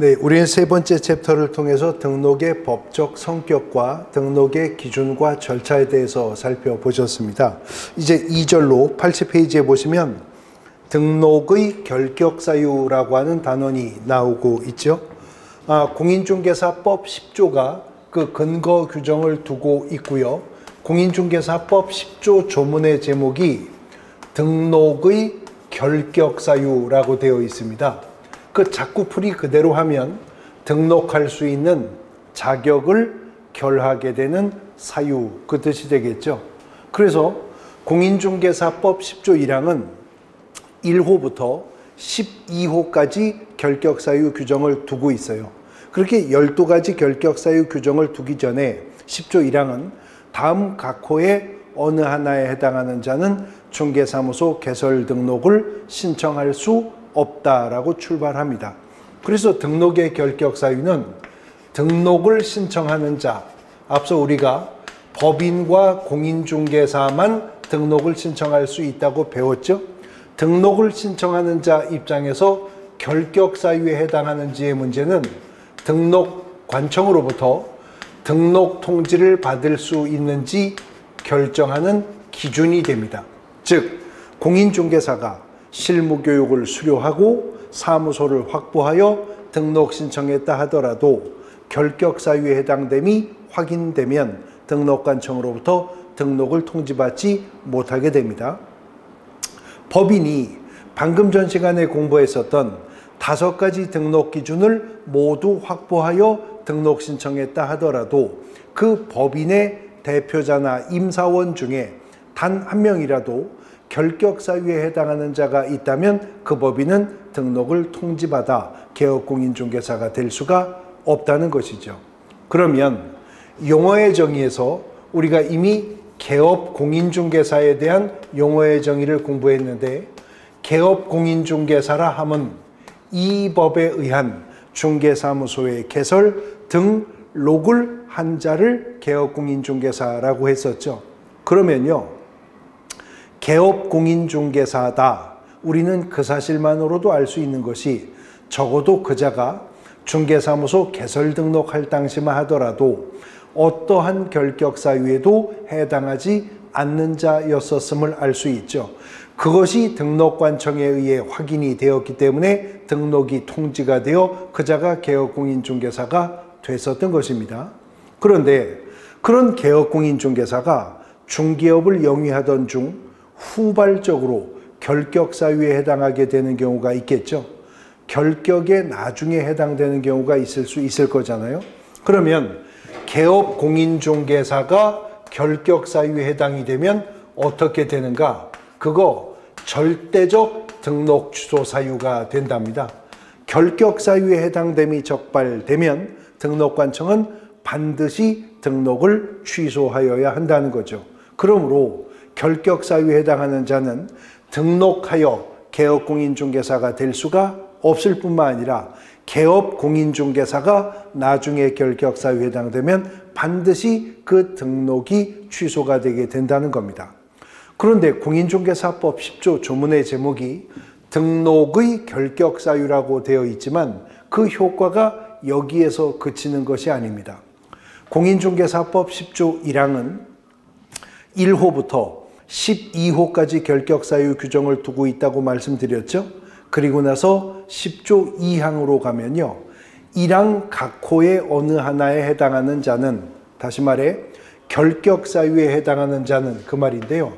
네, 우리는 세 번째 챕터를 통해서 등록의 법적 성격과 등록의 기준과 절차에 대해서 살펴보셨습니다. 이제 2절로 80페이지에 보시면 등록의 결격 사유라고 하는 단원이 나오고 있죠. 아, 공인중개사법 10조가 그 근거 규정을 두고 있고요. 공인중개사법 10조 조문의 제목이 등록의 결격 사유라고 되어 있습니다. 그 자꾸풀이 그대로 하면 등록할 수 있는 자격을 결하게 되는 사유 그 뜻이 되겠죠. 그래서 공인중개사법 10조 1항은 1호부터 12호까지 결격사유 규정을 두고 있어요. 그렇게 12가지 결격사유 규정을 두기 전에 10조 1항은 다음 각 호의 어느 하나에 해당하는 자는 중개사무소 개설 등록을 신청할 수 없다라고 출발합니다. 그래서 등록의 결격 사유는 등록을 신청하는 자, 앞서 우리가 법인과 공인중개사만 등록을 신청할 수 있다고 배웠죠. 등록을 신청하는 자 입장에서 결격 사유에 해당하는지의 문제는 등록 관청으로부터 등록 통지를 받을 수 있는지 결정하는 기준이 됩니다. 즉, 공인중개사가 실무 교육을 수료하고 사무소를 확보하여 등록 신청했다 하더라도 결격 사유에 해당됨이 확인되면 등록관청으로부터 등록을 통지받지 못하게 됩니다. 법인이 방금 전 시간에 공부했었던 다섯 가지 등록 기준을 모두 확보하여 등록 신청했다 하더라도 그 법인의 대표자나 임사원 중에 단 한 명이라도 결격 사유에 해당하는 자가 있다면 그 법인은 등록을 통지받아 개업공인중개사가 될 수가 없다는 것이죠. 그러면 용어의 정의에서 우리가 이미 개업 공인중개사에 대한 용어의 정의를 공부했는데 개업 공인중개사라 함은 이 법에 의한 중개사무소의 개설 등록을 한 자를 개업공인중개사라고 했었죠. 그러면요. 개업 공인중개사다. 우리는 그 사실만으로도 알 수 있는 것이 적어도 그자가 중개사무소 개설 등록할 당시만 하더라도 어떠한 결격 사유에도 해당하지 않는 자였었음을 알 수 있죠. 그것이 등록관청에 의해 확인이 되었기 때문에 등록이 통지가 되어 그자가 개업공인중개사가 됐었던 것입니다. 그런데 그런 개업공인중개사가 중개업을 영위하던 중 후발적으로 결격 사유에 해당하게 되는 경우가 있겠죠. 결격에 나중에 해당되는 경우가 있을 수 있을 거잖아요. 그러면 개업 공인중개사가 결격 사유에 해당이 되면 어떻게 되는가? 그거 절대적 등록 취소 사유가 된답니다. 결격 사유에 해당됨이 적발되면 등록관청은 반드시 등록을 취소하여야 한다는 거죠. 그러므로 결격 사유에 해당하는 자는 등록하여 개업 공인중개사가 될 수가 없을 뿐만 아니라 개업 공인중개사가 나중에 결격 사유에 해당되면 반드시 그 등록이 취소가 되게 된다는 겁니다. 그런데 공인중개사법 10조 조문의 제목이 등록의 결격 사유라고 되어 있지만 그 효과가 여기에서 그치는 것이 아닙니다. 공인중개사법 10조 1항은 1호부터 12호까지 결격 사유 규정을 두고 있다고 말씀드렸죠. 그리고 나서 10조 2항으로 가면요. 1항 각 호의 어느 하나에 해당하는 자는 다시 말해 결격 사유에 해당하는 자는 그 말인데요.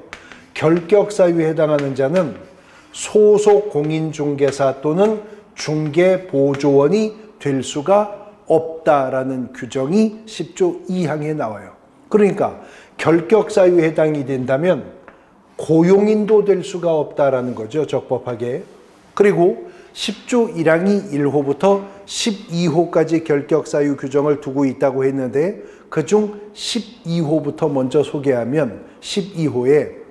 결격 사유에 해당하는 자는 소속 공인중개사 또는 중개보조원이 될 수가 없다라는 규정이 10조 2항에 나와요. 그러니까 결격 사유에 해당이 된다면 고용인도 될 수가 없다라는 거죠. 적법하게. 그리고 10조 1항이 1호부터 12호까지 결격 사유 규정을 두고 있다고 했는데 그중 12호부터 먼저 소개하면 12호에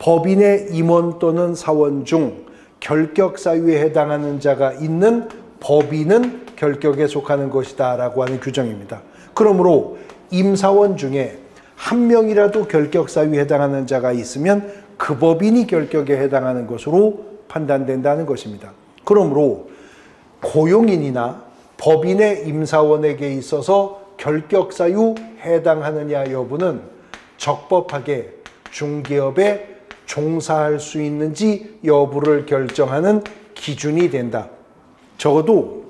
법인의 임원 또는 사원 중 결격 사유에 해당하는 자가 있는 법인은 결격에 속하는 것이다 라고 하는 규정입니다. 그러므로 임사원 중에 한 명이라도 결격 사유에 해당하는 자가 있으면 그 법인이 결격에 해당하는 것으로 판단된다는 것입니다. 그러므로 고용인이나 법인의 임사원에게 있어서 결격 사유 해당하느냐 여부는 적법하게 중개업에 종사할 수 있는지 여부를 결정하는 기준이 된다. 적어도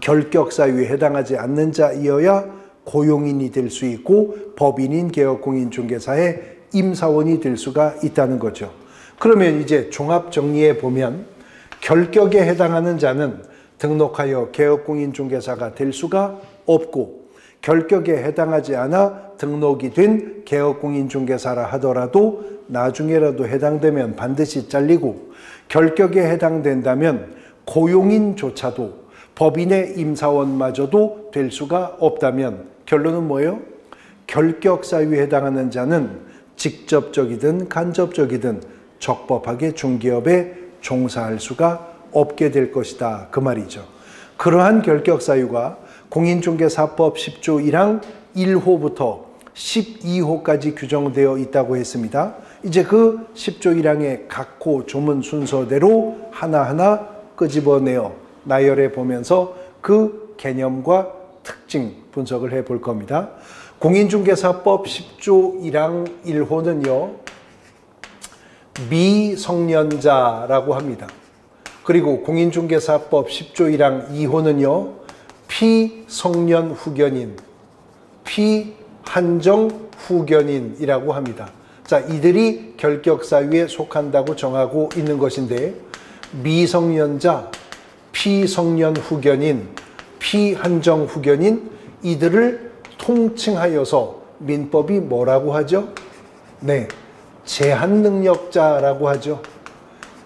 결격 사유에 해당하지 않는 자이어야 고용인이 될 수 있고 법인인 개업공인중개사의 임사원이 될 수가 있다는 거죠. 그러면 이제 종합 정리해 보면 결격에 해당하는 자는 등록하여 개업공인 중개사가 될 수가 없고 결격에 해당하지 않아 등록이 된 개업공인 중개사라 하더라도 나중에라도 해당되면 반드시 잘리고 결격에 해당된다면 고용인조차도 법인의 임사원마저도 될 수가 없다면 결론은 뭐예요? 결격 사유에 해당하는 자는 직접적이든 간접적이든 적법하게 중개업에 종사할 수가 없게 될 것이다. 그 말이죠. 그러한 결격 사유가 공인중개사법 10조 1항 1호부터 12호까지 규정되어 있다고 했습니다. 이제 그 10조 1항의 각호 조문 순서대로 하나하나 끄집어내어 나열해 보면서 그 개념과 특징 분석을 해 볼 겁니다. 공인중개사법 10조 1항 1호는요, 미성년자라고 합니다. 그리고 공인중개사법 10조 1항 2호는요, 피성년 후견인, 피한정 후견인이라고 합니다. 자, 이들이 결격사유에 속한다고 정하고 있는 것인데, 미성년자, 피성년 후견인, 피한정 후견인, 이들을 통칭하여서 민법이 뭐라고 하죠? 네, 제한 능력자라고 하죠.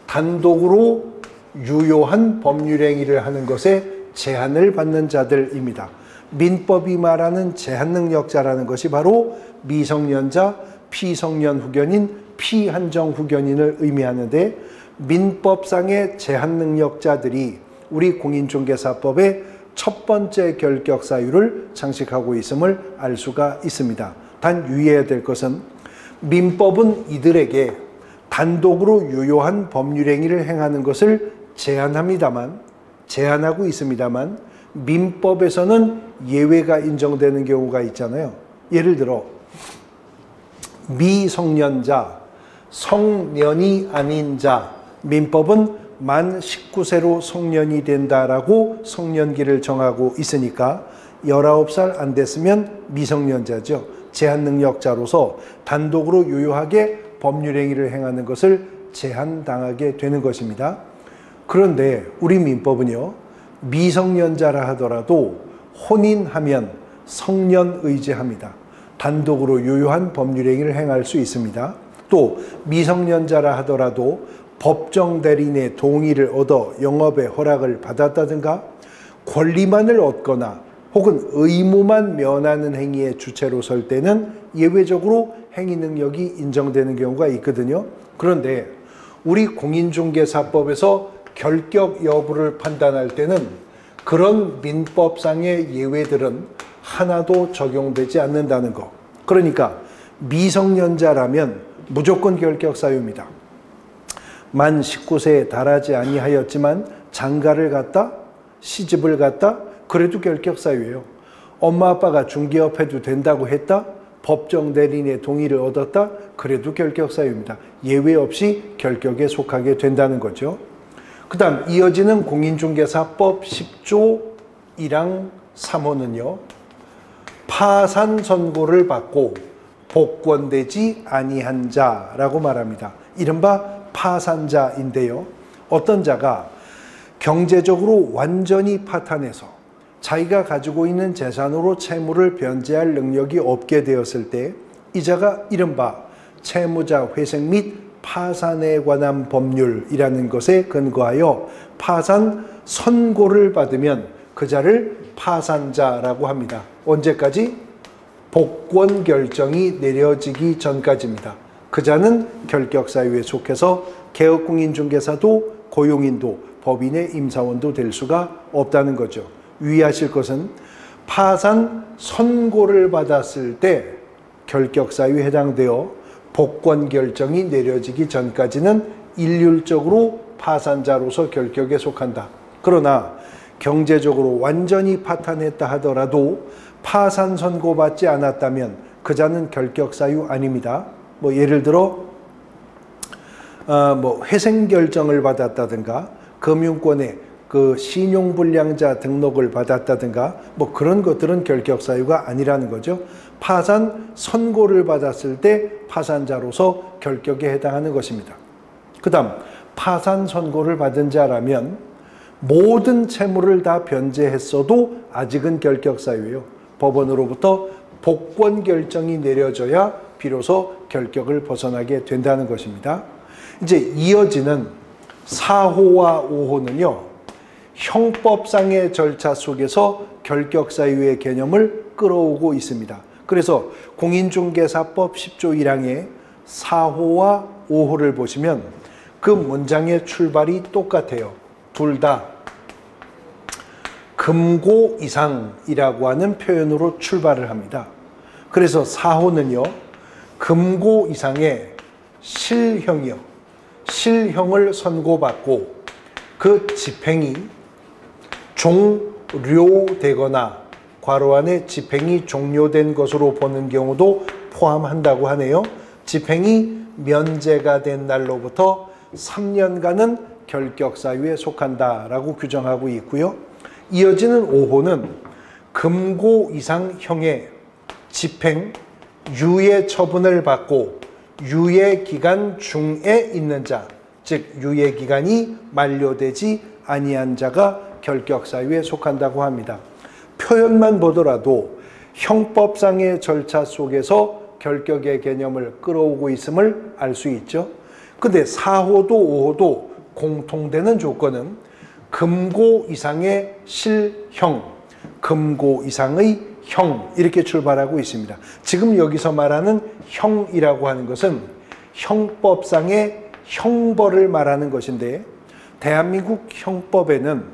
단독으로 유효한 법률 행위를 하는 것에 제한을 받는 자들입니다. 민법이 말하는 제한 능력자라는 것이 바로 미성년자, 피성년 후견인, 피한정 후견인을 의미하는데 민법상의 제한 능력자들이 우리 공인중개사법의 첫 번째 결격 사유를 장식하고 있음을 알 수가 있습니다. 단 유의해야 될 것은 민법은 이들에게 단독으로 유효한 법률 행위를 행하는 것을 제한합니다만 제한하고 있습니다만 민법에서는 예외가 인정되는 경우가 있잖아요. 예를 들어 미성년자, 성년이 아닌 자, 민법은 만 19세로 성년이 된다라고 성년기를 정하고 있으니까 19살 안 됐으면 미성년자죠. 제한 능력자로서 단독으로 유효하게 법률 행위를 행하는 것을 제한당하게 되는 것입니다. 그런데 우리 민법은요. 미성년자라 하더라도 혼인하면 성년 의제합니다. 단독으로 유효한 법률 행위를 행할 수 있습니다. 또 미성년자라 하더라도 법정 대리인의 동의를 얻어 영업의 허락을 받았다든가 권리만을 얻거나 혹은 의무만 면하는 행위의 주체로 설 때는 예외적으로 행위 능력이 인정되는 경우가 있거든요. 그런데 우리 공인중개사법에서 결격 여부를 판단할 때는 그런 민법상의 예외들은 하나도 적용되지 않는다는 것. 그러니까 미성년자라면 무조건 결격 사유입니다. 만 19세에 달하지 아니하였지만 장가를 갔다 시집을 갔다 그래도 결격 사유예요. 엄마 아빠가 중개업 해도 된다고 했다 법정 대리인의 동의를 얻었다 그래도 결격 사유입니다. 예외 없이 결격에 속하게 된다는 거죠. 그 다음 이어지는 공인중개사법 10조 1항 3호는요. 파산 선고를 받고 복권되지 아니한 자라고 말합니다. 이른바 파산자인데요. 어떤 자가 경제적으로 완전히 파탄해서 자기가 가지고 있는 재산으로 채무를 변제할 능력이 없게 되었을 때 이자가 이른바 채무자 회생 및 파산에 관한 법률이라는 것에 근거하여 파산 선고를 받으면 그 자를 파산자라고 합니다. 언제까지? 복권 결정이 내려지기 전까지입니다. 그 자는 결격 사유에 속해서 개업공인중개사도 고용인도 법인의 임사원도 될 수가 없다는 거죠. 유의하실 것은 파산 선고를 받았을 때 결격 사유에 해당되어 복권 결정이 내려지기 전까지는 일률적으로 파산자로서 결격에 속한다. 그러나 경제적으로 완전히 파탄했다 하더라도 파산 선고받지 않았다면 그 자는 결격 사유 아닙니다. 뭐 예를 들어 어, 뭐 회생 결정을 받았다든가 금융권에 그 신용불량자 등록을 받았다든가 뭐 그런 것들은 결격 사유가 아니라는 거죠. 파산 선고를 받았을 때 파산자로서 결격에 해당하는 것입니다. 그다음 파산 선고를 받은 자라면 모든 채무를 다 변제했어도 아직은 결격 사유예요. 법원으로부터 복권 결정이 내려져야 비로소 결격을 벗어나게 된다는 것입니다. 이제 이어지는 4호와 5호는요. 형법상의 절차 속에서 결격 사유의 개념을 끌어오고 있습니다. 그래서 공인중개사법 10조 1항의 4호와 5호를 보시면 그 문장의 출발이 똑같아요. 둘 다 금고 이상이라고 하는 표현으로 출발을 합니다. 그래서 4호는요. 금고 이상의 실형이요. 실형을 선고받고 그 집행이 종료되거나 괄호 안에 집행이 종료된 것으로 보는 경우도 포함한다고 하네요. 집행이 면제가 된 날로부터 3년간은 결격 사유에 속한다라고 규정하고 있고요. 이어지는 5호는 금고 이상 형의 집행 유예 처분을 받고 유예 기간 중에 있는 자, 즉 유예 기간이 만료되지 아니한 자가 결격 사유에 속한다고 합니다. 표현만 보더라도 형법상의 절차 속에서 결격의 개념을 끌어오고 있음을 알 수 있죠. 근데 4호도 5호도 공통되는 조건은 금고 이상의 실형, 금고 이상의 형 이렇게 출발하고 있습니다. 지금 여기서 말하는 형이라고 하는 것은 형법상의 형벌을 말하는 것인데 대한민국 형법에는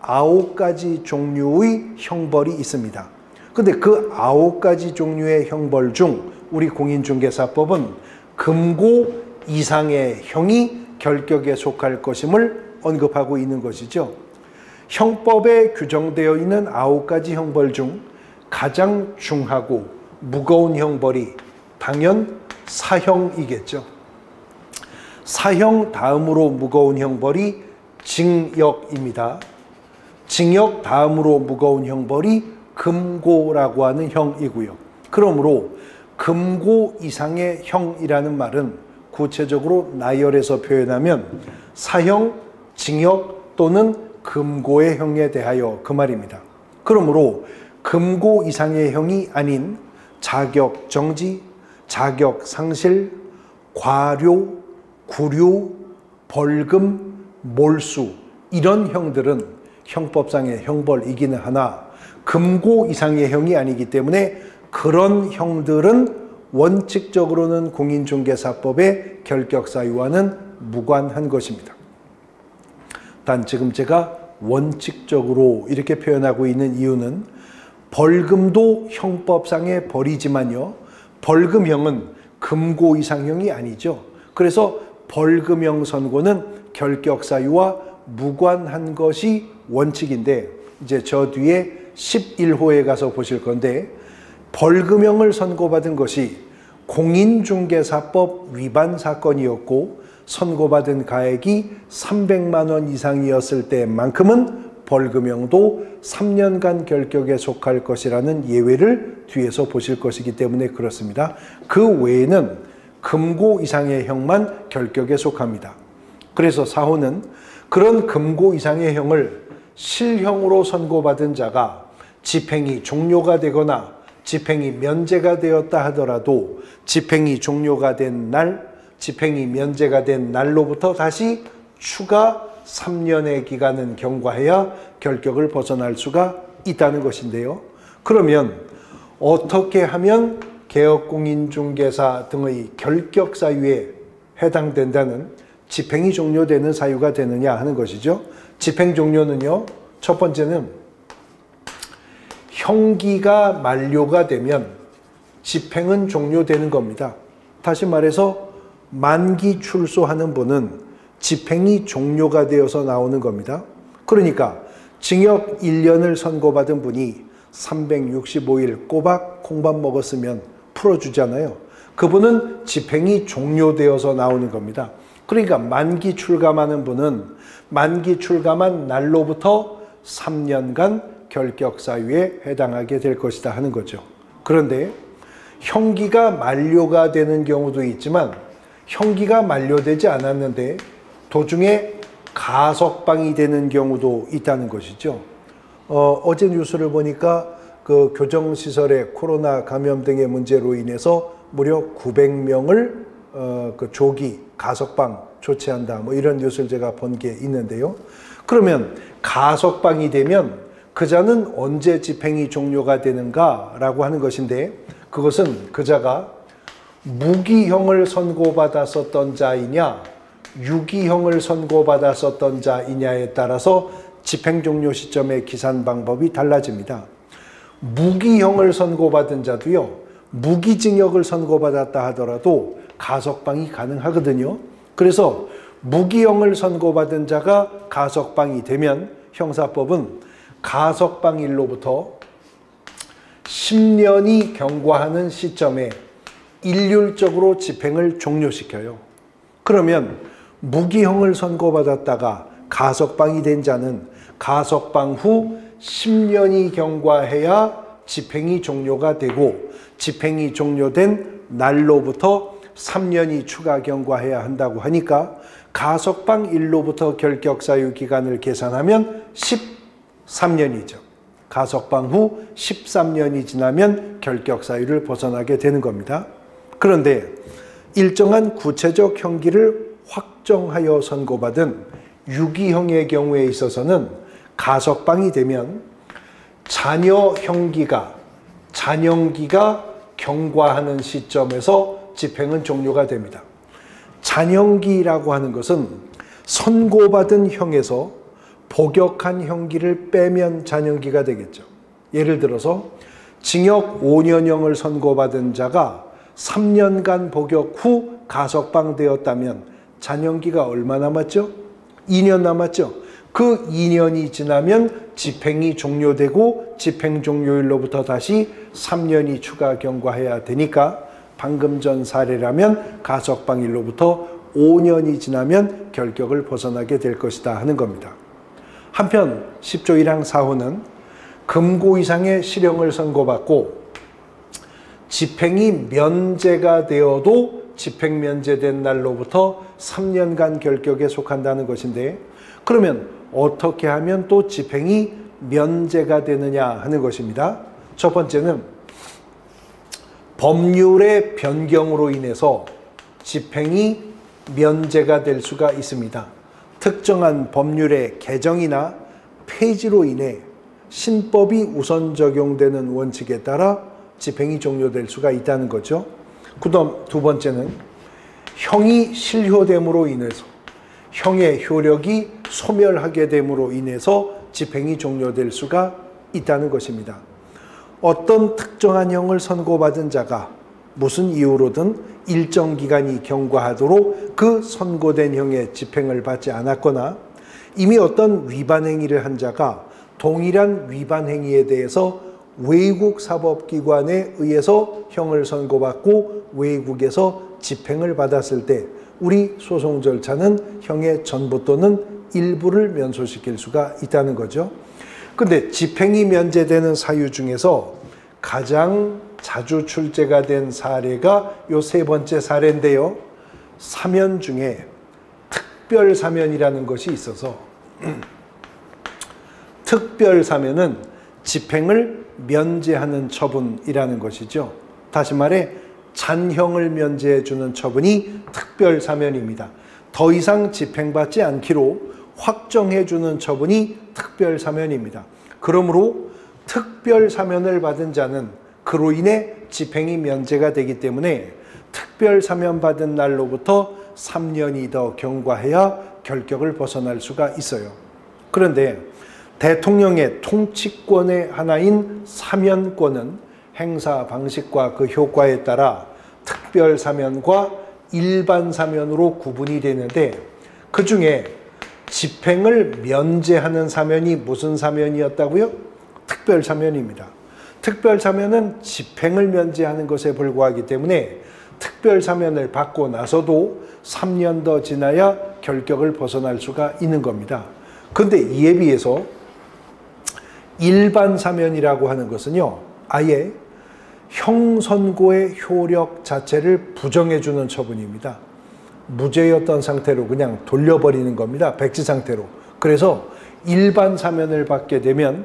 아홉 가지 종류의 형벌이 있습니다. 근데 그 아홉 가지 종류의 형벌 중 우리 공인중개사법은 금고 이상의 형이 결격에 속할 것임을 언급하고 있는 것이죠. 형법에 규정되어 있는 아홉 가지 형벌 중 가장 중하고 무거운 형벌이 당연 사형이겠죠. 사형 다음으로 무거운 형벌이 징역입니다. 징역 다음으로 무거운 형벌이 금고라고 하는 형이고요. 그러므로 금고 이상의 형이라는 말은 구체적으로 나열해서 표현하면 사형, 징역 또는 금고의 형에 대하여 그 말입니다. 그러므로 금고 이상의 형이 아닌 자격 정지, 자격 상실, 과료, 구류, 벌금, 몰수 이런 형들은 형법상의 형벌이기는 하나 금고 이상의 형이 아니기 때문에 그런 형들은 원칙적으로는 공인중개사법의 결격사유와는 무관한 것입니다. 단 지금 제가 원칙적으로 이렇게 표현하고 있는 이유는 벌금도 형법상의 벌이지만요. 벌금형은 금고 이상형이 아니죠. 그래서 벌금형 선고는 결격사유와 무관한 것이 원칙인데 이제 저 뒤에 11호에 가서 보실 건데 벌금형을 선고받은 것이 공인중개사법 위반 사건이었고 선고받은 가액이 300만 원 이상이었을 때만큼은 벌금형도 3년간 결격에 속할 것이라는 예외를 뒤에서 보실 것이기 때문에 그렇습니다. 그 외에는 금고 이상의 형만 결격에 속합니다. 그래서 사호는 그런 금고 이상의 형을 실형으로 선고받은 자가 집행이 종료가 되거나 집행이 면제가 되었다 하더라도 집행이 종료가 된 날, 집행이 면제가 된 날로부터 다시 추가 3년의 기간은 경과해야 결격을 벗어날 수가 있다는 것인데요. 그러면 어떻게 하면 개업공인중개사 등의 결격 사유에 해당된다는 집행이 종료되는 사유가 되느냐 하는 것이죠. 집행 종료는요. 첫 번째는 형기가 만료가 되면 집행은 종료되는 겁니다. 다시 말해서 만기 출소하는 분은 집행이 종료가 되어서 나오는 겁니다. 그러니까 징역 1년을 선고받은 분이 365일 꼬박 콩밥 먹었으면 풀어주잖아요. 그분은 집행이 종료되어서 나오는 겁니다. 그러니까 만기 출감하는 분은 만기 출감한 날로부터 3년간 결격 사유에 해당하게 될 것이다 하는 거죠. 그런데 형기가 만료가 되는 경우도 있지만 형기가 만료되지 않았는데 도중에 가석방이 되는 경우도 있다는 것이죠. 어, 어제 뉴스를 보니까 그 교정시설의 코로나 감염 등의 문제로 인해서 무려 900명을 어, 그 조기 가석방 조치한다. 뭐 이런 뉴스를 제가 본 게 있는데요. 그러면 가석방이 되면 그자는 언제 집행이 종료가 되는가라고 하는 것인데 그것은 그자가 무기형을 선고받았었던 자이냐 유기형을 선고받았었던 자이냐에 따라서 집행 종료 시점의 기산 방법이 달라집니다. 무기형을 선고받은 자도요, 무기징역을 선고받았다 하더라도 가석방이 가능하거든요. 그래서 무기형을 선고받은 자가 가석방이 되면 형사법은 가석방일로부터 10년이 경과하는 시점에 일률적으로 집행을 종료시켜요. 그러면 무기형을 선고받았다가 가석방이 된 자는 가석방 후 10년이 경과해야 집행이 종료가 되고 집행이 종료된 날로부터 3년이 추가 경과해야 한다고 하니까 가석방 일로부터 결격 사유 기간을 계산하면 13년이죠. 가석방 후 13년이 지나면 결격 사유를 벗어나게 되는 겁니다. 그런데 일정한 구체적 형기를 확정하여 선고받은 유기형의 경우에 있어서는 가석방이 되면 자녀 형기가 잔형기가 경과하는 시점에서 집행은 종료가 됩니다. 잔형기라고 하는 것은 선고받은 형에서 복역한 형기를 빼면 잔형기가 되겠죠. 예를 들어서 징역 5년형을 선고받은 자가 3년간 복역 후 가석방 되었다면 잔형기가 얼마 남았죠? 2년 남았죠. 그 2년이 지나면 집행이 종료되고 집행 종료일로부터 다시 3년이 추가 경과해야 되니까 방금 전 사례라면 가석방일로부터 5년이 지나면 결격을 벗어나게 될 것이다 하는 겁니다. 한편 10조 1항 4호는 금고 이상의 실형을 선고받고 집행이 면제가 되어도 집행 면제된 날로부터 3년간 결격에 속한다는 것인데 그러면 어떻게 하면 또 집행이 면제가 되느냐 하는 것입니다. 첫 번째는 법률의 변경으로 인해서 집행이 면제가 될 수가 있습니다. 특정한 법률의 개정이나 폐지로 인해 신법이 우선 적용되는 원칙에 따라 집행이 종료될 수가 있다는 거죠. 그다음 두 번째는 형이 실효됨으로 인해서 형의 효력이 소멸하게 됨으로 인해서 집행이 종료될 수가 있다는 것입니다. 어떤 특정한 형을 선고받은 자가 무슨 이유로든 일정 기간이 경과하도록 그 선고된 형의 집행을 받지 않았거나 이미 어떤 위반 행위를 한 자가 동일한 위반 행위에 대해서 외국 사법기관에 의해서 형을 선고받고 외국에서 집행을 받았을 때 우리 소송 절차는 형의 전부 또는 일부를 면소시킬 수가 있다는 거죠. 근데 집행이 면제되는 사유 중에서 가장 자주 출제가 된 사례가 요 세 번째 사례인데요. 사면 중에 특별 사면이라는 것이 있어서 특별 사면은 집행을 면제하는 처분이라는 것이죠. 다시 말해 잔형을 면제해 주는 처분이 특별 사면입니다. 더 이상 집행받지 않기로 확정해 주는 처분이 특별 사면입니다. 그러므로 특별 사면을 받은 자는 그로 인해 집행이 면제가 되기 때문에 특별 사면 받은 날로부터 3년이 더 경과해야 결격을 벗어날 수가 있어요. 그런데 대통령의 통치권의 하나인 사면권은 행사 방식과 그 효과에 따라 특별 사면과 일반 사면으로 구분이 되는데 그 중에 집행을 면제하는 사면이 무슨 사면이었다고요? 특별 사면입니다. 특별 사면은 집행을 면제하는 것에 불과하기 때문에 특별 사면을 받고 나서도 3년 더 지나야 결격을 벗어날 수가 있는 겁니다. 근데 이에 비해서 일반 사면이라고 하는 것은요, 아예 형선고의 효력 자체를 부정해주는 처분입니다. 무죄였던 상태로 그냥 돌려버리는 겁니다. 백지 상태로. 그래서 일반 사면을 받게 되면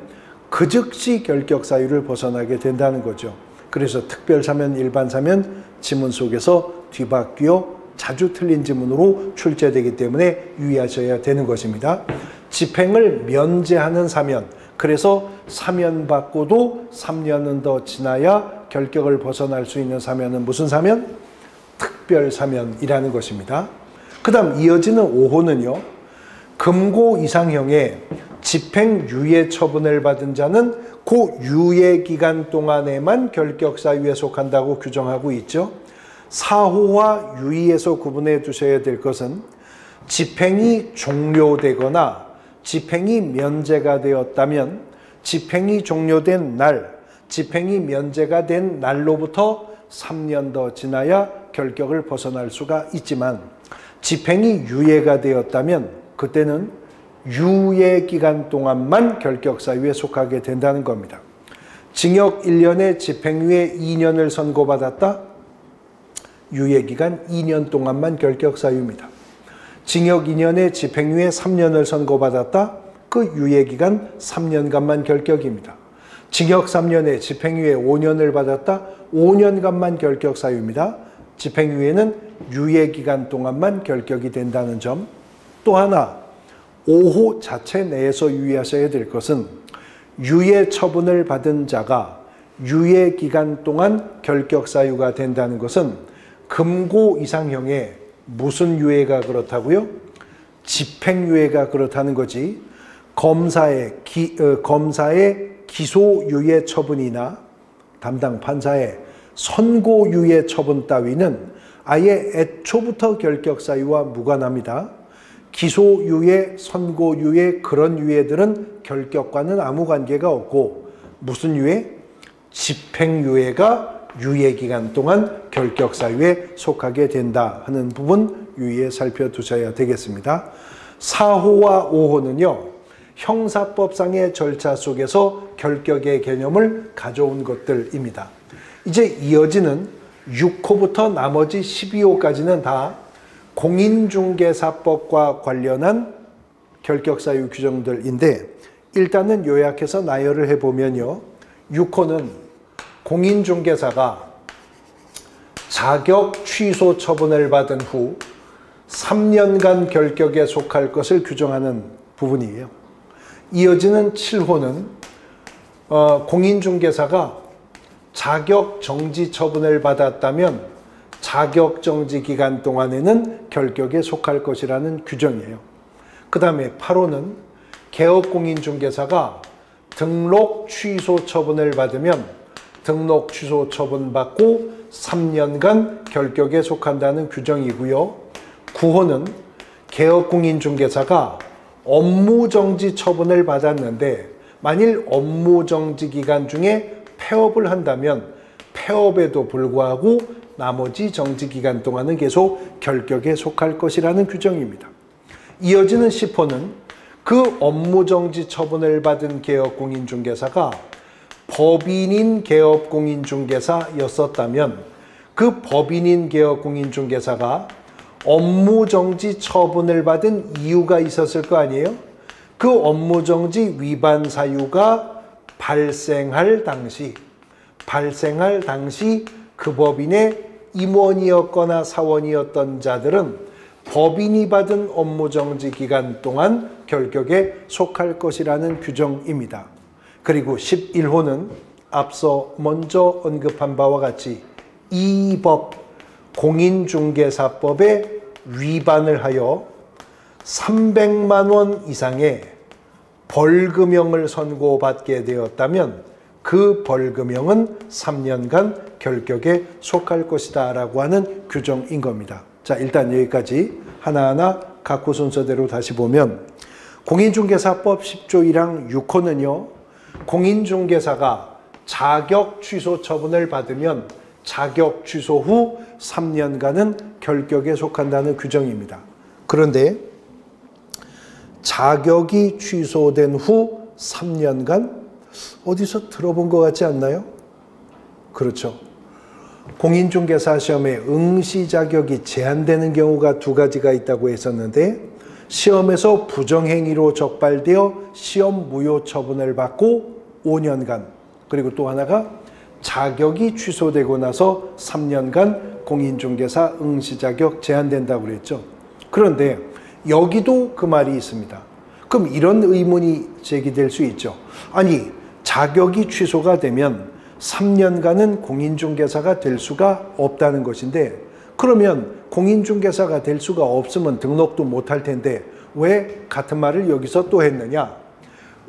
그 즉시 결격 사유를 벗어나게 된다는 거죠. 그래서 특별 사면, 일반 사면 지문 속에서 뒤바뀌어 자주 틀린 지문으로 출제되기 때문에 유의하셔야 되는 것입니다. 집행을 면제하는 사면, 그래서 사면 받고도 3년은 더 지나야 결격을 벗어날 수 있는 사면은 무슨 사면? 특별 사면이라는 것입니다. 그 다음 이어지는 5호는요. 금고 이상형의 집행 유예 처분을 받은 자는 그 유예 기간 동안에만 결격 사유에 속한다고 규정하고 있죠. 사호와 유의에서 구분해 두셔야 될 것은 집행이 종료되거나 집행이 면제가 되었다면 집행이 종료된 날, 집행이 면제가 된 날로부터 3년 더 지나야 결격을 벗어날 수가 있지만 집행이 유예가 되었다면 그때는 유예 기간 동안만 결격 사유에 속하게 된다는 겁니다. 징역 1년에 집행유예 2년을 선고받았다? 유예 기간 2년 동안만 결격 사유입니다. 징역 2년에 집행유예 3년을 선고받았다? 그 유예 기간 3년간만 결격입니다. 징역 3년에 집행유예 5년을 받았다? 5년간만 결격 사유입니다. 집행유예는 유예 기간 동안만 결격이 된다는 점. 또 하나 5호 자체 내에서 유의하셔야 될 것은 유예 처분을 받은 자가 유예 기간 동안 결격 사유가 된다는 것은 금고 이상형의 무슨 유예가 그렇다고요? 집행유예가 그렇다는 거지. 검사의 기, 어, 검사의 기소유예 처분이나 담당 판사의 선고유예 처분 따위는 아예 애초부터 결격 사유와 무관합니다. 기소유예, 선고유예 그런 유예들은 결격과는 아무 관계가 없고 무슨 유예? 집행유예가 유예 기간 동안 결격 사유에 속하게 된다 하는 부분 유의해 살펴두셔야 되겠습니다. 4호와 5호는요. 형사법상의 절차 속에서 결격의 개념을 가져온 것들입니다. 이제 이어지는 6호부터 나머지 12호까지는 다 공인중개사법과 관련한 결격사유 규정들인데 일단은 요약해서 나열을 해보면요. 6호는 공인중개사가 자격 취소 처분을 받은 후 3년간 결격에 속할 것을 규정하는 부분이에요. 이어지는 7호는 어, 공인중개사가 자격 정지 처분을 받았다면 자격 정지 기간 동안에는 결격에 속할 것이라는 규정이에요. 그 다음에 8호는 개업공인중개사가 등록 취소 처분을 받으면 등록 취소 처분 받고 3년간 결격에 속한다는 규정이고요. 9호는 개업공인중개사가 업무정지 처분을 받았는데 만일 업무정지 기간 중에 폐업을 한다면 폐업에도 불구하고 나머지 정지 기간 동안은 계속 결격에 속할 것이라는 규정입니다. 이어지는 10호는 그 업무정지 처분을 받은 개업공인중개사가 법인인 개업공인중개사였었다면 그 법인인 개업공인중개사가 업무정지 처분을 받은 이유가 있었을 거 아니에요? 그 업무정지 위반 사유가 발생할 당시, 발생할 당시 그 법인의 임원이었거나 사원이었던 자들은 법인이 받은 업무정지 기간 동안 결격에 속할 것이라는 규정입니다. 그리고 11호는 앞서 먼저 언급한 바와 같이 이 법 공인중개사법에 위반을 하여 300만 원 이상의 벌금형을 선고받게 되었다면 그 벌금형은 3년간 결격에 속할 것이다 라고 하는 규정인 겁니다. 자, 일단 여기까지 하나하나 각구 순서대로 다시 보면 공인중개사법 10조 1항 6호는요. 공인중개사가 자격 취소 처분을 받으면 자격 취소 후 3년간은 결격에 속한다는 규정입니다. 그런데 자격이 취소된 후 3년간 어디서 들어본 것 같지 않나요? 그렇죠. 공인중개사 시험에 응시 자격이 제한되는 경우가 두 가지가 있다고 했었는데 시험에서 부정행위로 적발되어 시험 무효 처분을 받고 5년간 그리고 또 하나가 자격이 취소되고 나서 3년간 공인중개사 응시 자격 제한된다고 그랬죠. 그런데 여기도 그 말이 있습니다. 그럼 이런 의문이 제기될 수 있죠. 아니, 자격이 취소가 되면 3년간은 공인중개사가 될 수가 없다는 것인데 그러면 공인중개사가 될 수가 없으면 등록도 못할 텐데 왜 같은 말을 여기서 또 했느냐?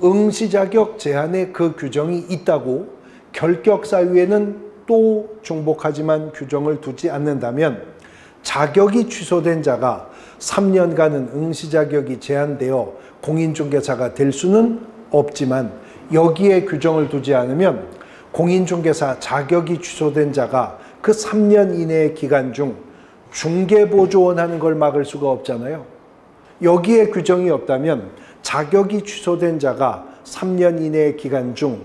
응시 자격 제한에 그 규정이 있다고 결격 사유에는 또 중복하지만 규정을 두지 않는다면 자격이 취소된 자가 3년간은 응시 자격이 제한되어 공인중개사가 될 수는 없지만 여기에 규정을 두지 않으면 공인중개사 자격이 취소된 자가 그 3년 이내의 기간 중 중개보조원 하는 걸 막을 수가 없잖아요. 여기에 규정이 없다면 자격이 취소된 자가 3년 이내의 기간 중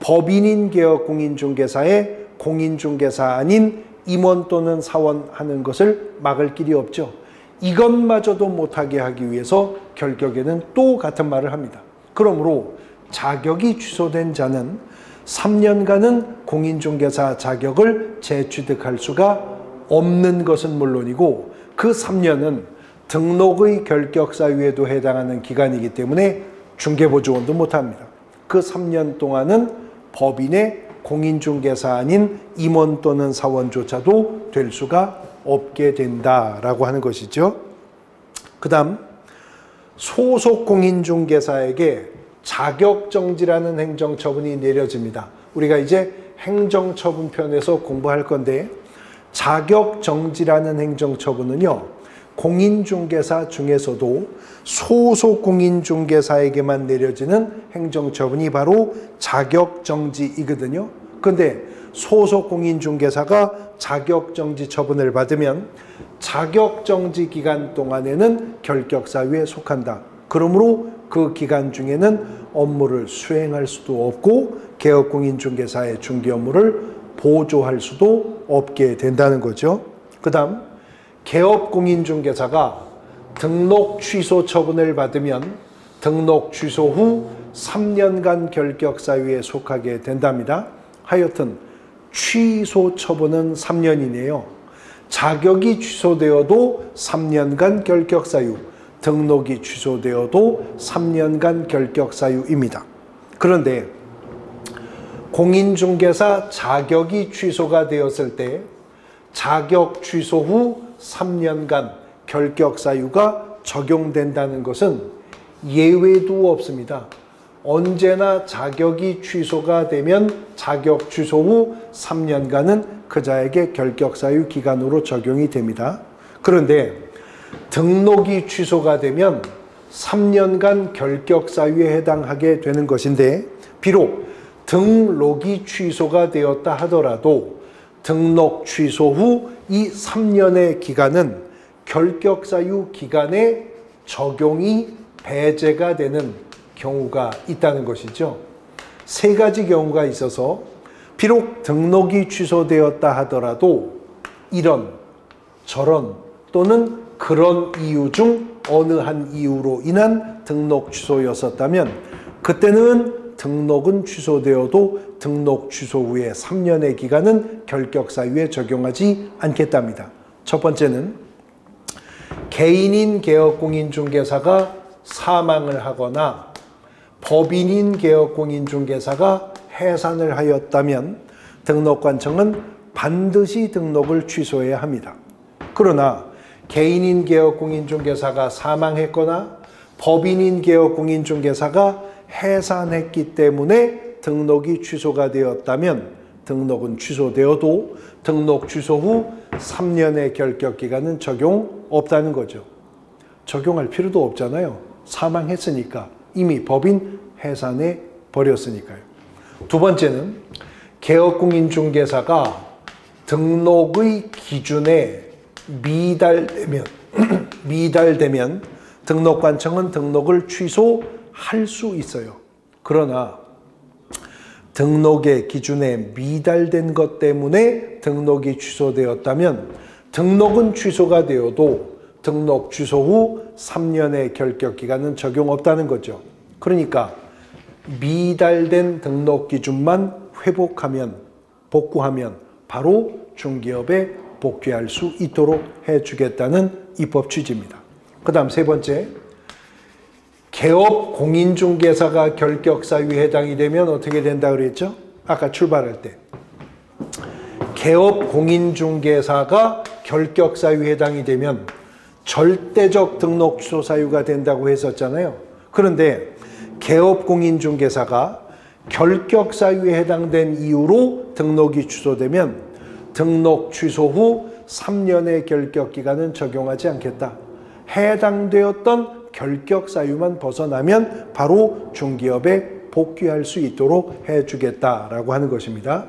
법인인 개업 공인중개사의 공인중개사 아닌 임원 또는 사원 하는 것을 막을 길이 없죠. 이것마저도 못하게 하기 위해서 결격에는 또 같은 말을 합니다. 그러므로 자격이 취소된 자는 3년간은 공인중개사 자격을 재취득할 수가 없는 것은 물론이고 그 3년은 등록의 결격 사유에도 해당하는 기간이기 때문에 중개보조원도 못합니다. 그 3년 동안은 법인의 공인중개사 아닌 임원 또는 사원조차도 될 수가 없게 된다라고 하는 것이죠. 그 다음 소속 공인중개사에게 자격정지라는 행정처분이 내려집니다. 우리가 이제 행정처분편에서 공부할 건데 자격정지라는 행정처분은요. 공인중개사 중에서도 소속 공인중개사에게만 내려지는 행정처분이 바로 자격정지이거든요. 근데 소속 공인중개사가 자격정지 처분을 받으면 자격정지 기간 동안에는 결격사유에 속한다. 그러므로 그 기간 중에는 업무를 수행할 수도 없고 개업공인중개사의 중개 업무를 보조할 수도 없게 된다는 거죠. 그 다음 개업공인중개사가 등록 취소 처분을 받으면 등록 취소 후 3년간 결격 사유에 속하게 된답니다. 하여튼 취소 처분은 3년이네요. 자격이 취소되어도 3년간 결격 사유, 등록이 취소되어도 3년간 결격 사유입니다. 그런데 공인중개사 자격이 취소가 되었을 때 자격 취소 후 3년간 결격 사유가 적용된다는 것은 예외도 없습니다. 언제나 자격이 취소가 되면 자격 취소 후 3년간은 그자에게 결격 사유 기간으로 적용이 됩니다. 그런데 등록이 취소가 되면 3년간 결격 사유에 해당하게 되는 것인데 비록 등록이 취소가 되었다 하더라도 등록 취소 후 이 3년의 기간은 결격 사유 기간에 적용이 배제가 되는 경우가 있다는 것이죠. 세 가지 경우가 있어서 비록 등록이 취소되었다 하더라도 이런 저런 또는 그런 이유 중 어느 한 이유로 인한 등록 취소였었다면 그때는 등록은 취소되어도 등록 취소 후에 3년의 기간은 결격 사유에 적용하지 않겠답니다. 첫 번째는 개인인 개업공인중개사가 사망을 하거나 법인인 개업공인중개사가 해산을 하였다면 등록관청은 반드시 등록을 취소해야 합니다. 그러나 개인인 개업 공인중개사가 사망했거나 법인인 개업 공인중개사가 해산했기 때문에 등록이 취소가 되었다면 등록은 취소되어도 등록 취소 후 3년의 결격 기간은 적용 없다는 거죠. 적용할 필요도 없잖아요. 사망했으니까 이미 법인 해산해 버렸으니까요. 두 번째는 개업공인중개사가 등록의 기준에 미달되면 미달되면 등록관청은 등록을 취소할 수 있어요. 그러나 등록의 기준에 미달된 것 때문에 등록이 취소되었다면 등록은 취소가 되어도 등록 취소 후 3년의 결격 기간은 적용 없다는 거죠. 그러니까 미달된 등록 기준만 회복하면 복구하면 바로 중개업에 복귀할 수 있도록 해주겠다는 입법 취지입니다. 그 다음 세 번째, 개업 공인중개사가 결격 사유에 해당이 되면 어떻게 된다 그랬죠? 아까 출발할 때. 개업 공인중개사가 결격 사유에 해당이 되면 절대적 등록 취소 사유가 된다고 했었잖아요. 그런데 개업 공인중개사가 결격 사유에 해당된 이유로 등록이 취소되면 등록 취소 후 3년의 결격 기간은 적용하지 않겠다. 해당되었던 결격 사유만 벗어나면 바로 중기업에 복귀할 수 있도록 해주겠다라고 하는 것입니다.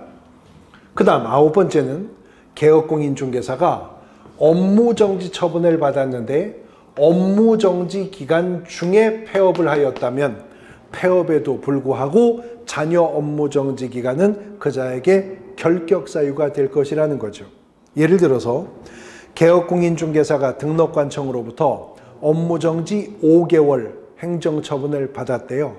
그 다음 아홉 번째는 개업공인중개사가 업무정지 처분을 받았는데 업무정지 기간 중에 폐업을 하였다면 폐업에도 불구하고 자녀 업무정지 기간은 그자에게 결격 사유가 될 것이라는 거죠. 예를 들어서 개업공인중개사가 등록관청으로부터 업무정지 5개월 행정처분을 받았대요.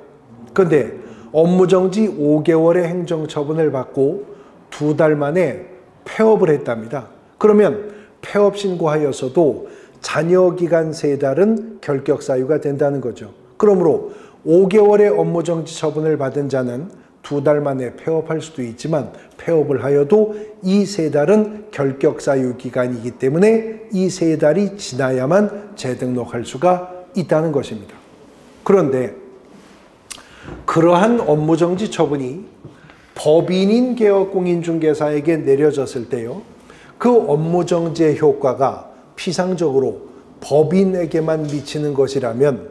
근데 업무정지 5개월의 행정처분을 받고 두 달 만에 폐업을 했답니다. 그러면 폐업 신고하여서도 자녀 기간 세 달은 결격 사유가 된다는 거죠. 그러므로 5개월의 업무정지 처분을 받은 자는 두 달 만에 폐업할 수도 있지만 폐업을 하여도 이 세 달은 결격 사유 기간이기 때문에 이 세 달이 지나야만 재등록할 수가 있다는 것입니다. 그런데 그러한 업무정지 처분이 법인인 개업공인중개사에게 내려졌을 때요. 그 업무정지의 효과가 피상적으로 법인에게만 미치는 것이라면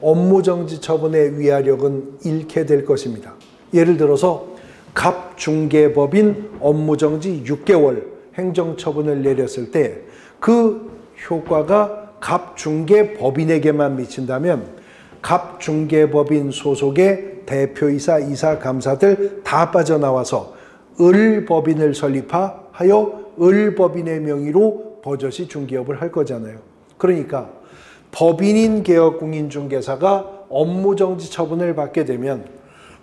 업무정지 처분의 위화력은 잃게 될 것입니다. 예를 들어서 갑중개법인 업무정지 6개월 행정처분을 내렸을 때 그 효과가 갑중개법인에게만 미친다면 갑중개법인 소속의 대표이사, 이사, 감사들 다 빠져나와서 을법인을 설립하여 을법인의 명의로 버젓이 중개업을 할 거잖아요. 그러니까 법인인 개업공인중개사가 업무정지 처분을 받게 되면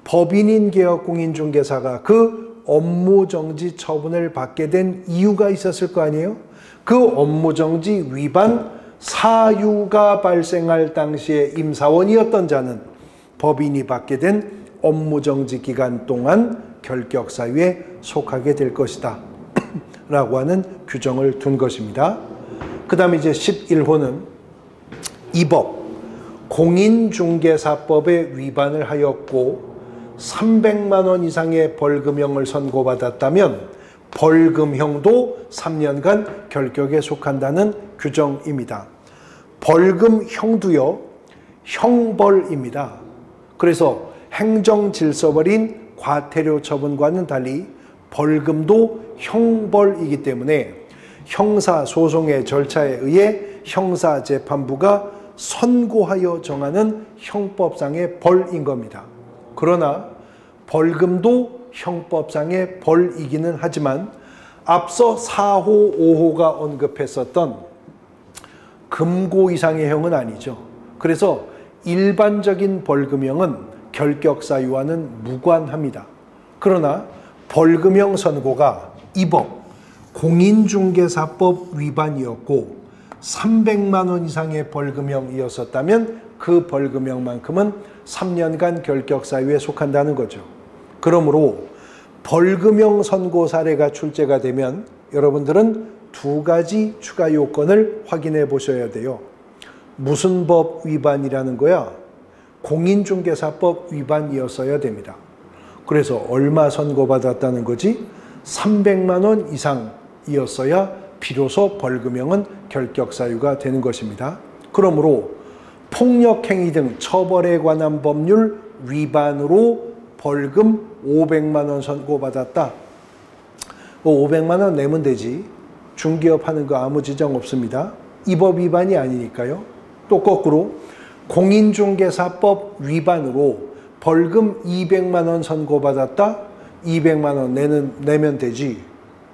법인인 개업공인중개사가 그 업무정지 처분을 받게 된 이유가 있었을 거 아니에요? 그 업무정지 위반 사유가 발생할 당시에 임사원이었던 자는 법인이 받게 된 업무정지 기간 동안 결격 사유에 속하게 될 것이다. 라고 하는 규정을 둔 것입니다. 그 다음에 이제 11호는 이 법 공인중개사법에 위반을 하였고 300만 원 이상의 벌금형을 선고받았다면 벌금형도 3년간 결격에 속한다는 규정입니다. 벌금형도요, 형벌입니다. 그래서 행정질서벌인 과태료 처분과는 달리 벌금도 형벌이기 때문에 형사소송의 절차에 의해 형사재판부가 선고하여 정하는 형법상의 벌인 겁니다. 그러나 벌금도 형법상의 벌이기는 하지만 앞서 4호, 5호가 언급했었던 금고 이상의 형은 아니죠. 그래서 일반적인 벌금형은 결격 사유와는 무관합니다. 그러나 벌금형 선고가 이 법 공인중개사법 위반이었고 300만 원 이상의 벌금형이었었다면 그 벌금형만큼은 3년간 결격 사유에 속한다는 거죠. 그러므로 벌금형 선고 사례가 출제가 되면 여러분들은 두 가지 추가 요건을 확인해 보셔야 돼요. 무슨 법 위반이라는 거야? 공인중개사법 위반이었어야 됩니다. 그래서 얼마 선고받았다는 거지? 300만 원 이상이었어야 비로소 벌금형은 결격 사유가 되는 것입니다. 그러므로 폭력행위 등 처벌에 관한 법률 위반으로 벌금 500만 원 선고받았다. 뭐 500만 원 내면 되지. 중개업 하는 거 아무 지장 없습니다. 이 법 위반이 아니니까요. 또 거꾸로 공인중개사법 위반으로 벌금 200만 원 선고받았다. 200만 원 내는 내면 되지.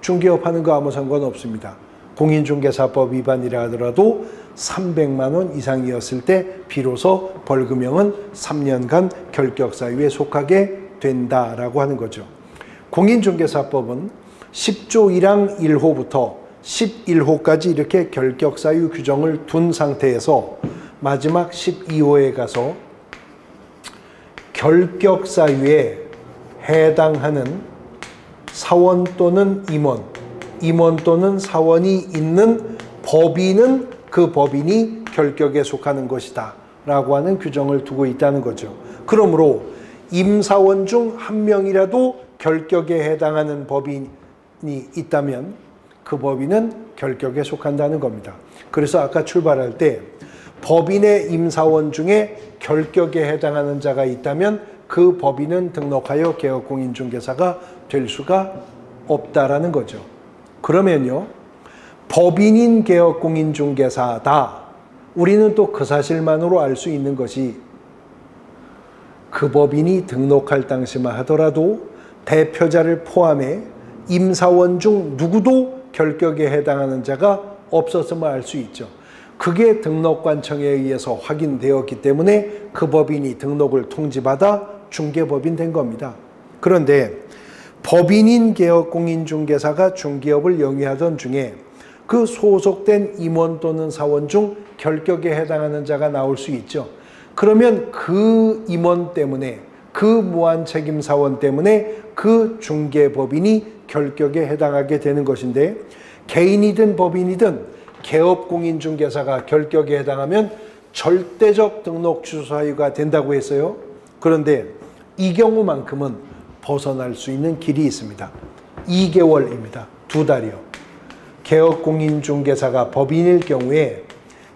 중개업 하는 거 아무 상관 없습니다. 공인중개사법 위반이라 하더라도 300만 원 이상이었을 때 비로소 벌금형은 3년간 결격사유에 속하게 된다라고 하는 거죠. 공인중개사법은 10조 1항 1호부터 11호까지 이렇게 결격사유 규정을 둔 상태에서 마지막 12호에 가서 결격사유에 해당하는 사원 또는 임원, 임원 또는 사원이 있는 법인은 그 법인이 결격에 속하는 것이다. 라고 하는 규정을 두고 있다는 거죠. 그러므로 임사원 중 한 명이라도 결격에 해당하는 법인이 있다면 그 법인은 결격에 속한다는 겁니다. 그래서 아까 출발할 때 법인의 임사원 중에 결격에 해당하는 자가 있다면 그 법인은 등록하여 개업공인중개사가 될 수가 없다라는 거죠. 그러면요, 법인인 개업공인중개사다. 우리는 또 그 사실만으로 알 수 있는 것이 그 법인이 등록할 당시만 하더라도 대표자를 포함해 임사원 중 누구도 결격에 해당하는 자가 없었음을 알 수 있죠. 그게 등록관청에 의해서 확인되었기 때문에 그 법인이 등록을 통지받아 중개법인 된 겁니다. 그런데 법인인 개업공인중개사가 중개업을 영위하던 중에 그 소속된 임원 또는 사원 중 결격에 해당하는 자가 나올 수 있죠. 그러면 그 임원 때문에 그 무한 책임 사원 때문에 그 중개법인이 결격에 해당하게 되는 것인데 개인이든 법인이든 개업공인중개사가 결격에 해당하면 절대적 등록 취소 사유가 된다고 했어요. 그런데 이 경우만큼은 벗어날 수 있는 길이 있습니다. 2개월입니다. 두 달이요. 개업공인중개사가 법인일 경우에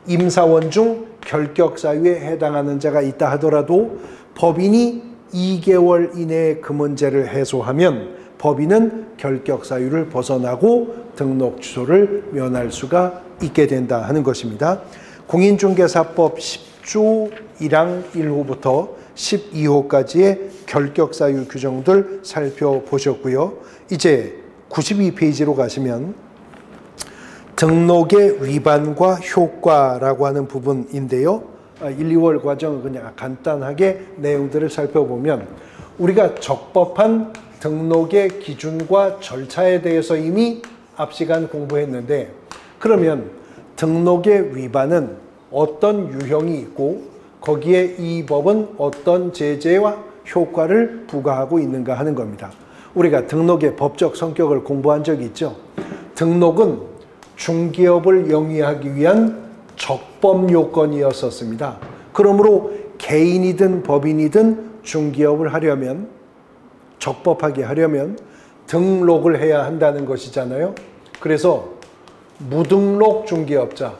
임사원 중 결격 사유에 해당하는 자가 있다 하더라도 법인이 2개월 이내에 그 문제를 해소하면 법인은 결격 사유를 벗어나고 등록 취소를 면할 수가 있게 된다 하는 것입니다. 공인중개사법 10조 1항 1호부터 12호까지의 결격 사유 규정들 살펴보셨고요. 이제 92페이지로 가시면 등록의 위반과 효과라고 하는 부분인데요. 1, 2월 과정을 그냥 간단하게 내용들을 살펴보면 우리가 적법한 등록의 기준과 절차에 대해서 이미 앞 시간 공부했는데 그러면 등록의 위반은 어떤 유형이 있고 거기에 이 법은 어떤 제재와 효과를 부과하고 있는가 하는 겁니다. 우리가 등록의 법적 성격을 공부한 적이 있죠. 등록은 중기업을 영위하기 위한 적법 요건이었었습니다. 그러므로 개인이든 법인이든 중기업을 하려면 적법하게 하려면 등록을 해야 한다는 것이잖아요. 그래서 무등록 중개업자,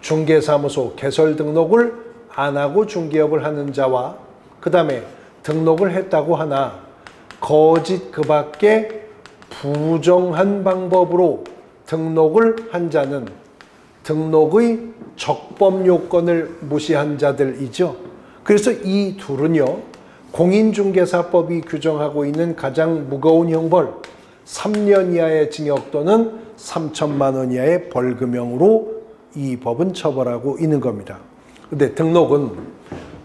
중개사무소 개설 등록을 안 하고 중개업을 하는 자와 그 다음에 등록을 했다고 하나 거짓 그 밖에 부정한 방법으로 등록을 한 자는 등록의 적법 요건을 무시한 자들이죠. 그래서 이 둘은요, 공인중개사법이 규정하고 있는 가장 무거운 형벌, 3년 이하의 징역 또는 3천만 원 이하의 벌금형으로 이 법은 처벌하고 있는 겁니다. 근데 등록은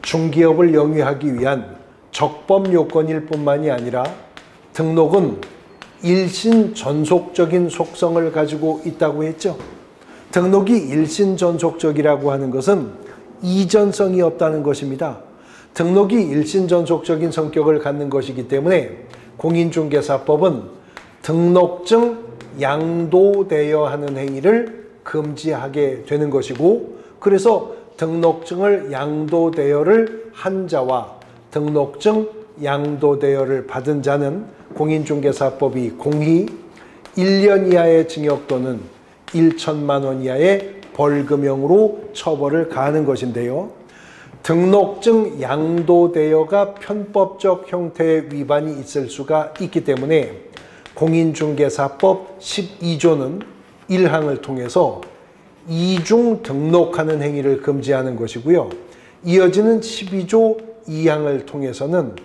중기업을 영위하기 위한 적법 요건일 뿐만이 아니라 등록은 일신 전속적인 속성을 가지고 있다고 했죠. 등록이 일신 전속적이라고 하는 것은 이전성이 없다는 것입니다. 등록이 일신 전속적인 성격을 갖는 것이기 때문에 공인중개사법은 등록증 양도되어 하는 행위를 금지하게 되는 것이고 그래서 등록증을 양도대여를 한 자와 등록증 양도대여를 받은 자는 공인중개사법이 공히 1년 이하의 징역 또는 1천만 원 이하의 벌금형으로 처벌을 가하는 것인데요. 등록증 양도 대여가 편법적 형태의 위반이 있을 수가 있기 때문에 공인중개사법 12조는 1항을 통해서 이중 등록하는 행위를 금지하는 것이고요. 이어지는 12조 2항을 통해서는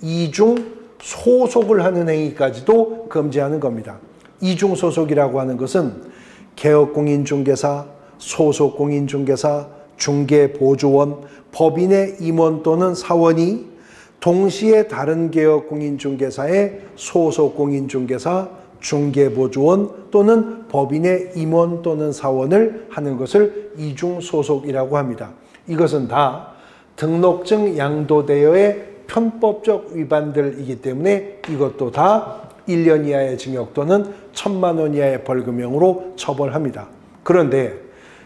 이중 소속을 하는 행위까지도 금지하는 겁니다. 이중 소속이라고 하는 것은 개업공인중개사, 소속공인중개사, 중개보조원, 법인의 임원 또는 사원이 동시에 다른 개업 공인중개사의 소속 공인중개사, 중개보조원 또는 법인의 임원 또는 사원을 하는 것을 이중 소속이라고 합니다. 이것은 다 등록증 양도대여의 편법적 위반들이기 때문에 이것도 다 1년 이하의 징역 또는 1천만 원 이하의 벌금형으로 처벌합니다. 그런데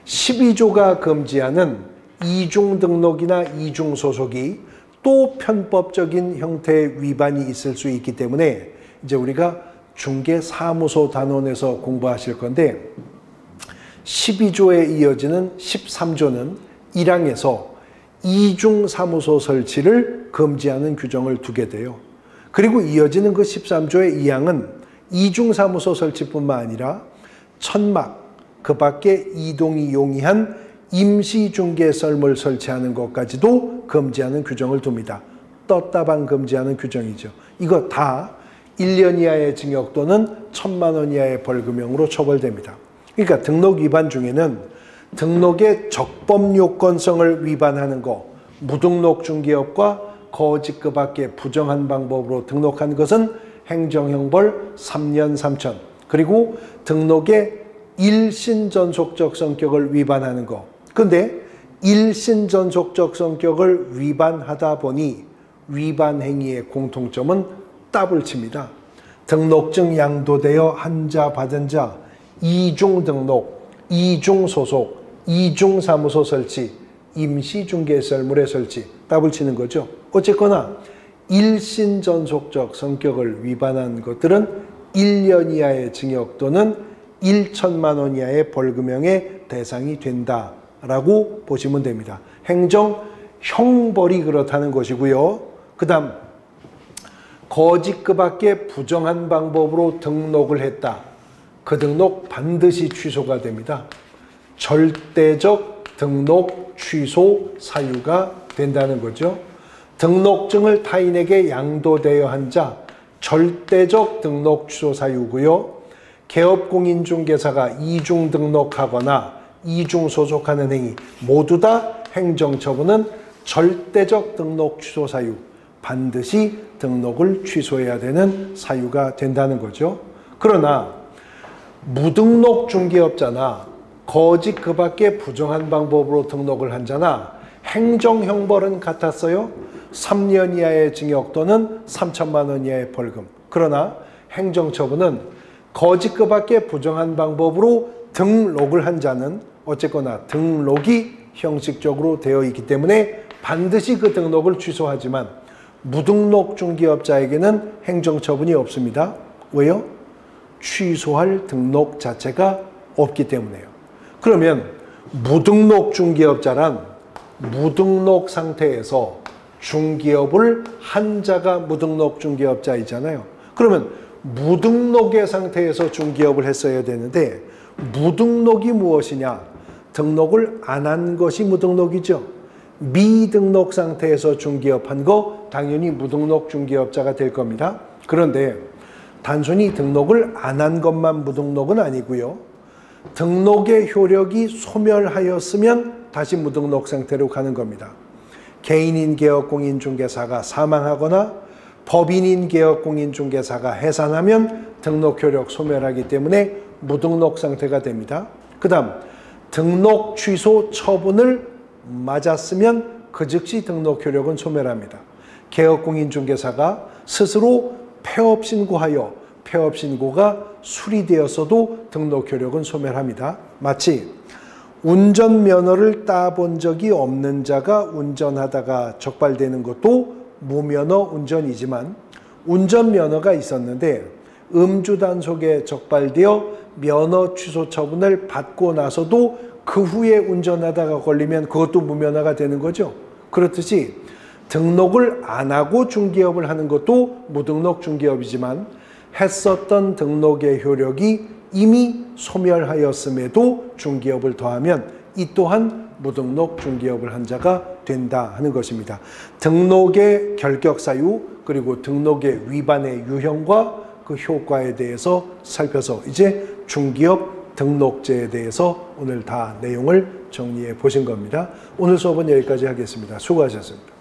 12조가 금지하는 이중 등록이나 이중 소속이 또 편법적인 형태의 위반이 있을 수 있기 때문에 이제 우리가 중개사무소 단원에서 공부하실 건데 12조에 이어지는 13조는 1항에서 이중 사무소 설치를 금지하는 규정을 두게 돼요. 그리고 이어지는 그 13조의 2항은 이중 사무소 설치뿐만 아니라 천막 그 밖에 이동이 용이한 임시 중개 썰물 설치하는 것까지도 금지하는 규정을 둡니다. 떴다방 금지하는 규정이죠. 이거 다 1년 이하의 징역 또는 1천만 원 이하의 벌금형으로 처벌됩니다. 그러니까 등록 위반 중에는 등록의 적법 요건성을 위반하는 거, 무등록 중개업과 거짓 그 밖에 부정한 방법으로 등록한 것은 행정형벌 3년 3천. 그리고 등록의 일신전속적 성격을 위반하는 거. 근데 일신전속적 성격을 위반하다 보니 위반 행위의 공통점은 따블 칩니다. 등록증 양도되어 한 자 받은 자, 이중 등록, 이중 소속, 이중 사무소 설치, 임시 중개설물의 설치, 따블 치는 거죠. 어쨌거나 일신 전속적 성격을 위반한 것들은 1년 이하의 징역 또는 1천만 원 이하의 벌금형의 대상이 된다라고 보시면 됩니다. 행정 형벌이 그렇다는 것이고요. 그 다음 거짓 그 밖에 부정한 방법으로 등록을 했다. 그 등록 반드시 취소가 됩니다. 절대적 등록 취소 사유가 된다는 거죠. 등록증을 타인에게 양도되어 한 자, 절대적 등록 취소 사유고요. 개업공인중개사가 이중 등록하거나 이중 소속하는 행위 모두 다 행정처분은 절대적 등록 취소 사유 반드시 등록을 취소해야 되는 사유가 된다는 거죠. 그러나 무등록 중개업자나 거짓 그 밖에 부정한 방법으로 등록을 한 자나 행정형벌은 같았어요. 3년 이하의 징역 또는 3천만 원 이하의 벌금. 그러나 행정처분은 거짓 그 밖에 부정한 방법으로 등록을 한 자는 어쨌거나 등록이 형식적으로 되어 있기 때문에 반드시 그 등록을 취소하지만 무등록 중개업자에게는 행정처분이 없습니다. 왜요? 취소할 등록 자체가 없기 때문에요. 그러면 무등록 중개업자란 무등록 상태에서 중개업을 한 자가 무등록 중개업자이잖아요. 그러면 무등록의 상태에서 중개업을 했어야 되는데 무등록이 무엇이냐? 등록을 안 한 것이 무등록이죠. 미등록 상태에서 중개업한 거 당연히 무등록 중개업자가 될 겁니다. 그런데 단순히 등록을 안 한 것만 무등록은 아니고요. 등록의 효력이 소멸하였으면 다시 무등록 상태로 가는 겁니다. 개인인 개업공인중개사가 사망하거나 법인인 개업공인중개사가 해산하면 등록 효력 소멸하기 때문에 무등록 상태가 됩니다. 그 다음 등록 취소 처분을 맞았으면 그 즉시 등록 효력은 소멸합니다. 개업공인중개사가 스스로 폐업 신고하여 폐업 신고가 수리되었어도 등록 효력은 소멸합니다. 마치 운전면허를 따본 적이 없는 자가 운전하다가 적발되는 것도 무면허 운전이지만 운전면허가 있었는데 음주 단속에 적발되어 면허 취소 처분을 받고 나서도 그 후에 운전하다가 걸리면 그것도 무면허가 되는 거죠. 그렇듯이 등록을 안 하고 중개업을 하는 것도 무등록 중개업이지만 했었던 등록의 효력이 이미 소멸하였음에도 중개업을 더하면 이 또한 무등록 중개업을 한 자가 된다 하는 것입니다. 등록의 결격 사유 그리고 등록의 위반의 유형과 그 효과에 대해서 살펴서 이제 중개업 등록제에 대해서 오늘 다 내용을 정리해 보신 겁니다. 오늘 수업은 여기까지 하겠습니다. 수고하셨습니다.